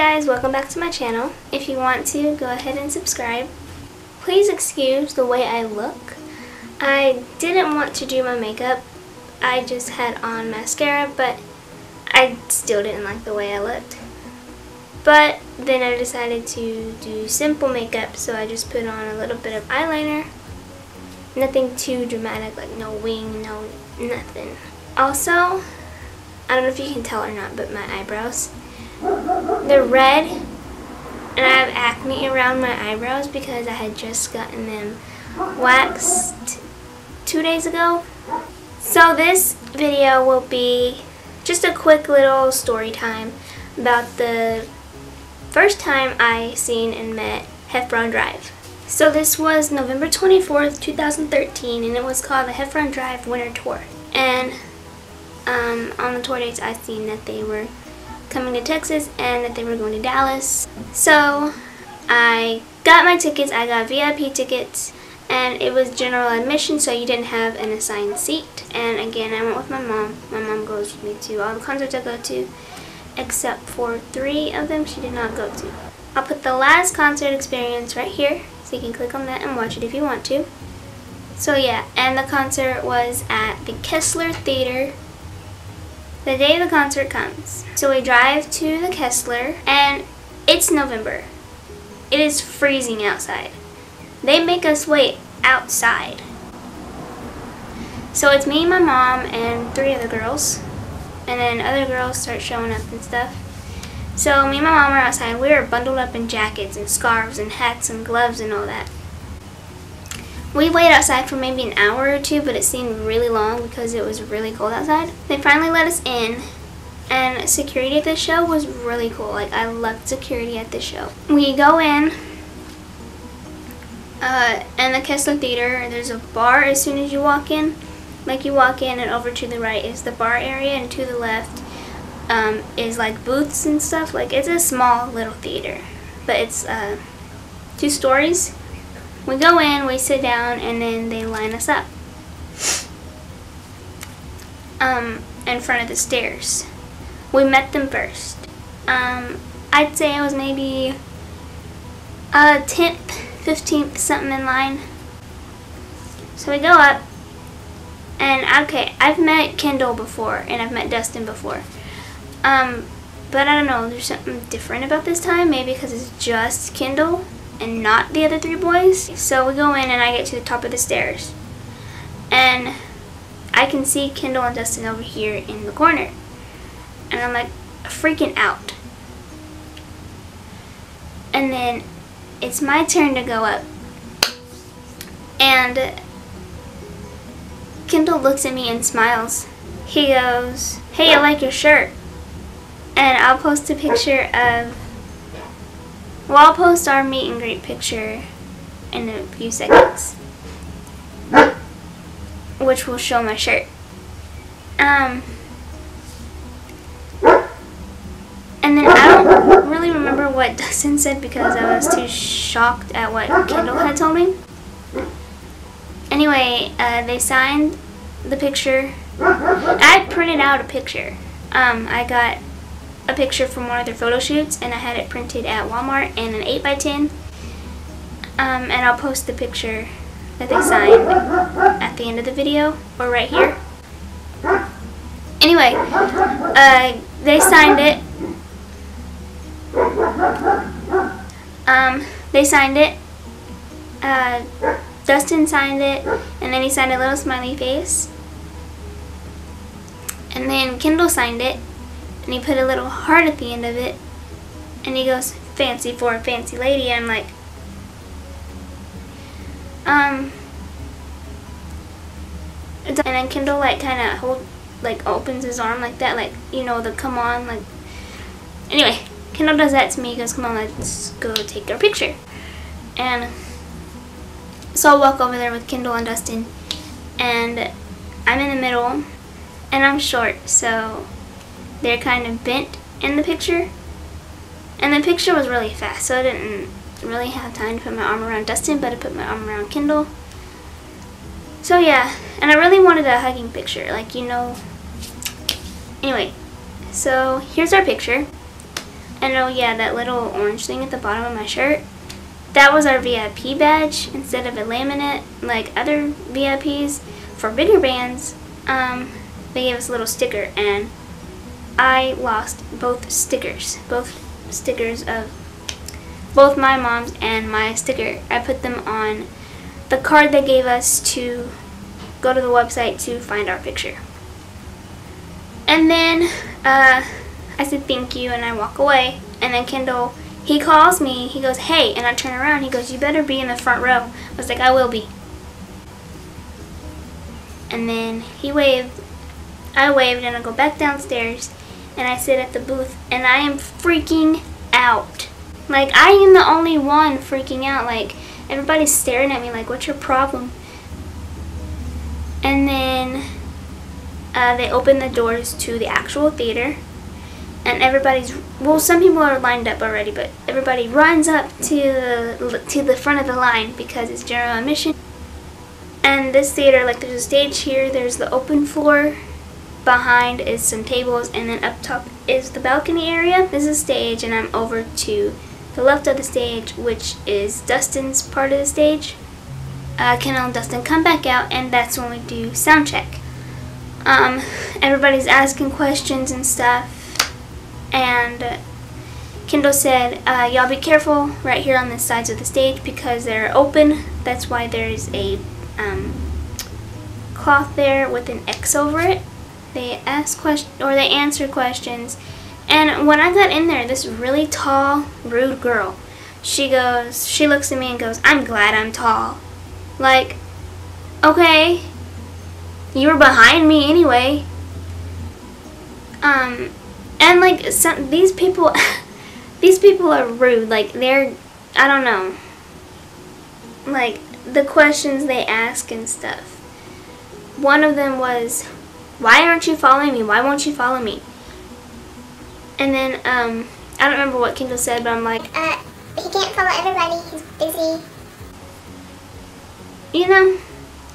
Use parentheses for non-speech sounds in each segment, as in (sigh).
guys, welcome back to my channel. If you want to, go ahead and subscribe. Please excuse the way I look. I didn't want to do my makeup. I just had on mascara, but I still didn't like the way I looked. But then I decided to do simple makeup, so I just put on a little bit of eyeliner. Nothing too dramatic, like no wing, no nothing. Also, I don't know if you can tell or not, but my eyebrows, they're red, and I have acne around my eyebrows because I had just gotten them waxed two days ago. So this video will be just a quick little story time about the first time I seen and met Heffron Drive. So this was November 24th, 2013, and it was called the Heffron Drive Winter Tour. And um, on the tour dates, I seen that they were coming to Texas and that they were going to Dallas. So I got my tickets. I got VIP tickets and it was general admission so you didn't have an assigned seat and again I went with my mom my mom goes with me to all the concerts I go to except for three of them she did not go to. I'll put the last concert experience right here so you can click on that and watch it if you want to. So yeah, and the concert was at the Kessler Theater the day the concert comes. So we drive to the Kessler and it's November. It is freezing outside. They make us wait outside. So it's me, my mom, and three other girls and then other girls start showing up and stuff. So me and my mom are outside. We were bundled up in jackets and scarves and hats and gloves and all that. We waited outside for maybe an hour or two, but it seemed really long because it was really cold outside. They finally let us in, and security at this show was really cool. Like, I loved security at this show. We go in, uh, in the Kessler Theater. There's a bar as soon as you walk in like you walk in and over to the right is the bar area and to the left um, is like booths and stuff. Like it's a small little theater, but it's uh, two stories. We go in, we sit down, and then they line us up um, in front of the stairs. We met them first. Um, I'd say it was maybe a 10th, 15th, something in line. So we go up, and okay, I've met Kendall before, and I've met Dustin before. Um, but I don't know, there's something different about this time. Maybe because it's just Kendall and not the other three boys. So we go in and I get to the top of the stairs. And I can see Kendall and Dustin over here in the corner. And I'm like freaking out. And then it's my turn to go up. And Kendall looks at me and smiles. He goes, hey, I like your shirt. And I'll post a picture of, well, I'll post our meet and greet picture in a few seconds. Which will show my shirt. Um, and then I don't really remember what (laughs) Dustin said because I was too shocked at what Kendall had told me. Anyway, uh, they signed the picture. I printed out a picture. Um, I got a picture from one of their photo shoots and I had it printed at Walmart in an 8x10. Um, and I'll post the picture that they signed at the end of the video or right here. Anyway, uh, they signed it. Um, they signed it. Uh, Dustin signed it, and then he signed a little smiley face. And then Kendall signed it, and he put a little heart at the end of it. And he goes, fancy for a fancy lady. And I'm like, um, and then Kendall like kind of hold, like opens his arm like that, like, you know, the come on, like, anyway, Kendall does that to me. He goes, come on, let's go take our picture. And so I'll walk over there with Kendall and Dustin. And I'm in the middle. And I'm short, so they're kind of bent in the picture. And the picture was really fast, so I didn't really have time to put my arm around Dustin, but I put my arm around Kendall. So yeah, and I really wanted a hugging picture, like, you know. Anyway, so here's our picture. And oh yeah, that little orange thing at the bottom of my shirt, that was our VIP badge instead of a laminate like other VIPs. For bigger bands, um, they gave us a little sticker and I lost both stickers, both stickers of both my mom's and my sticker. I put them on the card they gave us to go to the website to find our picture. And then uh, I said thank you and I walk away. And then Kendall, he calls me, he goes, hey, and I turn around, he goes, you better be in the front row. I was like, I will be. And then he waved, I waved and I go back downstairs and I sit at the booth and I am freaking out. Like, I am the only one freaking out. Like, everybody's staring at me like, what's your problem? And then uh, they open the doors to the actual theater. And everybody's, well, some people are lined up already, but everybody runs up to the, to the front of the line because it's general admission. And this theater, like there's a stage here, there's the open floor, behind is some tables, and then up top is the balcony area. This is stage, and I'm over to the left of the stage, which is Dustin's part of the stage. Uh, Kendall and Dustin come back out, and that's when we do sound check. Um, everybody's asking questions and stuff, and Kendall said, uh, y'all be careful right here on the sides of the stage because they're open. That's why there's a um, cloth there with an X over it. They ask questions, or they answer questions, and when I got in there, this really tall, rude girl, she goes, she looks at me and goes, I'm glad I'm tall. Like, okay, you were behind me anyway. Um, and like, some, these people, (laughs) these people are rude. Like, they're, I don't know, like, the questions they ask and stuff. One of them was, why aren't you following me? Why won't you follow me? And then, um, I don't remember what Kendall said, but I'm like, uh, he can't follow everybody. He's busy. You know,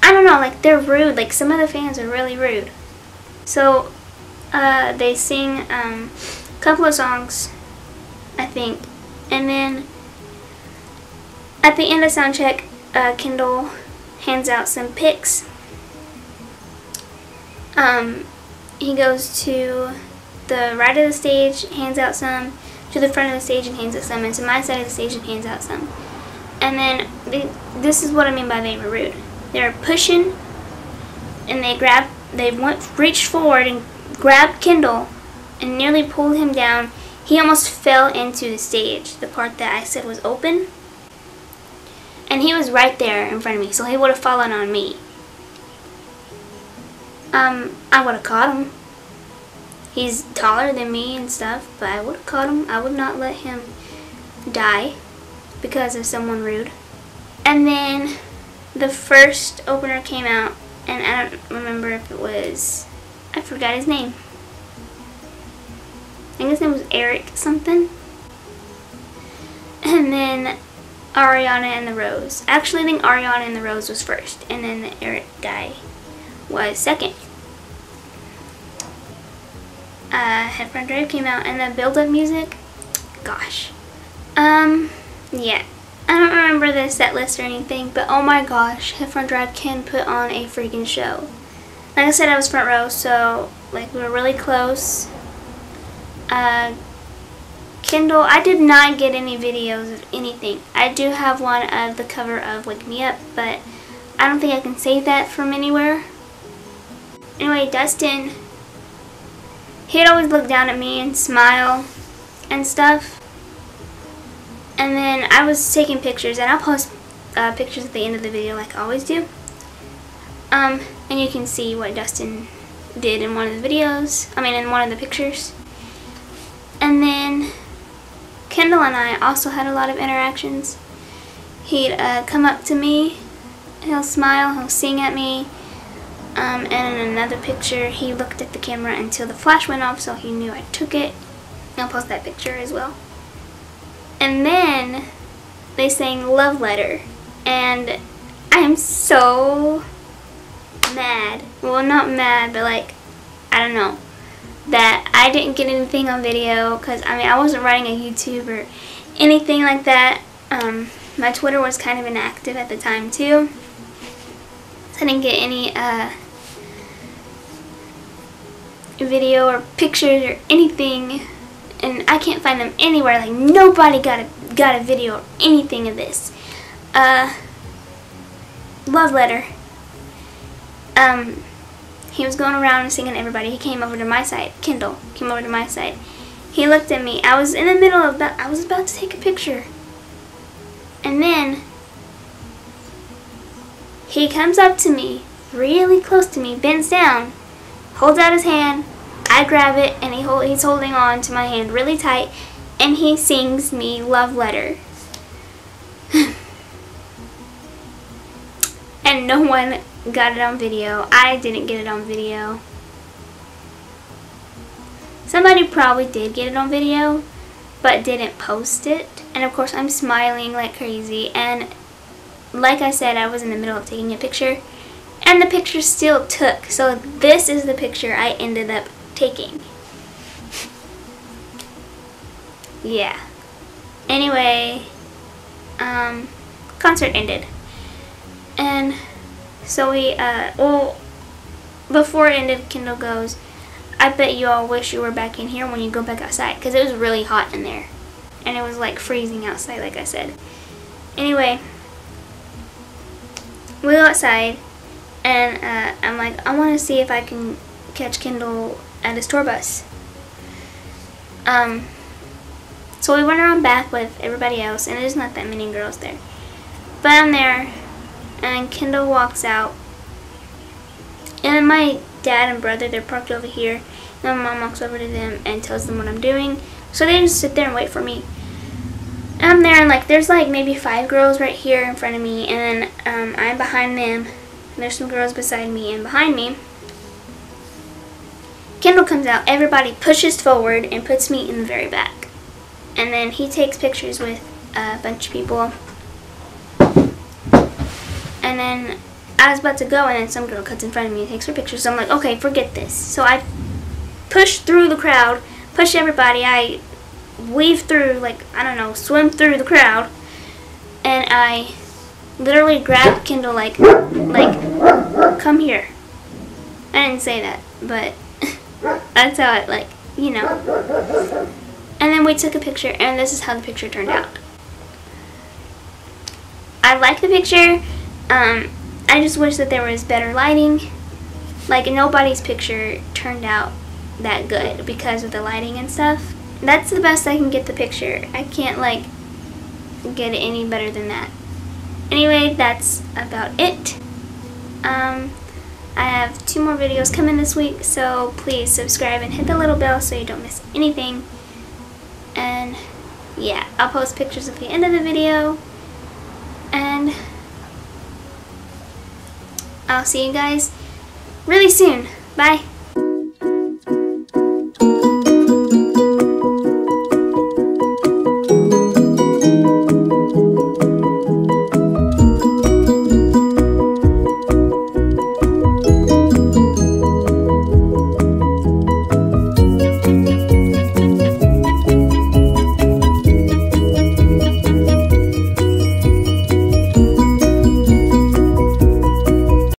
I don't know, like, they're rude. Like, some of the fans are really rude. So, uh, they sing, um, a couple of songs, I think. And then, at the end of soundcheck, uh, Kendall hands out some picks. Um, he goes to the right of the stage, hands out some, to the front of the stage and hands out some, and to my side of the stage and hands out some. And then, they, this is what I mean by they were rude. They were pushing, and they grabbed, they went, reached forward and grabbed Kendall, and nearly pulled him down. He almost fell into the stage, the part that I said was open. And he was right there in front of me, so he would have fallen on me. Um, I would have caught him. He's taller than me and stuff, but I would have caught him. I would not let him die because of someone rude. And then the first opener came out, and I don't remember if it was, I forgot his name. I think his name was Eric something. And then Ariana and the Rose. Actually, I think Ariana and the Rose was first, and then the Eric guy was second uh, Heffron Drive came out, and the build-up music, gosh, um, yeah, I don't remember the set list or anything, but oh my gosh, Heffron Drive can put on a freaking show. Like I said, I was front row, so, like, we were really close. Uh, Kendall, I did not get any videos of anything. I do have one of the cover of Wake Me Up, but I don't think I can save that from anywhere. Anyway, Dustin he'd always look down at me and smile and stuff. And then I was taking pictures, and I'll post uh, pictures at the end of the video like I always do. Um, and you can see what Dustin did in one of the videos, I mean in one of the pictures. And then Kendall and I also had a lot of interactions. He'd uh, come up to me, he'll smile, he'll sing at me, um, and in another picture, he looked at the camera until the flash went off, so he knew I took it. I'll post that picture as well. And then they sang Love Letter. And I am so mad. Well, not mad, but like, I don't know. that I didn't get anything on video because I mean I wasn't writing a YouTube or anything like that. Um, my Twitter was kind of inactive at the time too. So I didn't get any uh, video or pictures or anything and I can't find them anywhere. Like nobody got a got a video or anything of this. Uh, love letter. Um, he was going around and singing everybody. He came over to my side. Kendall came over to my side. He looked at me. I was in the middle of that. I was about to take a picture. And then he comes up to me, really close to me, bends down, holds out his hand. I grab it, and he hold, he's holding on to my hand really tight, and he sings me love letter. (laughs) and no one got it on video. I didn't get it on video. Somebody probably did get it on video, but didn't post it. And of course, I'm smiling like crazy. And like I said, I was in the middle of taking a picture. And the picture still took. So this is the picture I ended up taking. Yeah. Anyway, um, concert ended. And so we, uh, well, before it ended, Kendall goes, I bet you all wish you were back in here when you go back outside because it was really hot in there. And it was like freezing outside, like I said. Anyway, we go outside and uh, I'm like, I want to see if I can catch Kendall at his tour bus. Um, so we went around back with everybody else, and there's not that many girls there. But I'm there, and Kendall walks out. And my dad and brother, they're parked over here. And my mom walks over to them and tells them what I'm doing. So they just sit there and wait for me. And I'm there, and like there's like maybe five girls right here in front of me, and then um, I'm behind them. And there's some girls beside me and behind me. Kendall comes out, everybody pushes forward and puts me in the very back. And then he takes pictures with a bunch of people. And then I was about to go and then some girl cuts in front of me and takes her picture. So I'm like, okay, forget this. So I push through the crowd, push everybody. I weave through, like, I don't know, swim through the crowd. And I literally grab Kendall like, like, come here. I didn't say that, but (laughs) that's how it, like, you know. And then we took a picture, and this is how the picture turned out. I like the picture. Um, I just wish that there was better lighting. Like, nobody's picture turned out that good because of the lighting and stuff. That's the best I can get the picture. I can't, like, get it any better than that. Anyway, that's about it. Um, I have two more videos coming this week, so please subscribe and hit the little bell so you don't miss anything. And yeah, I'll post pictures at the end of the video. And I'll see you guys really soon. Bye.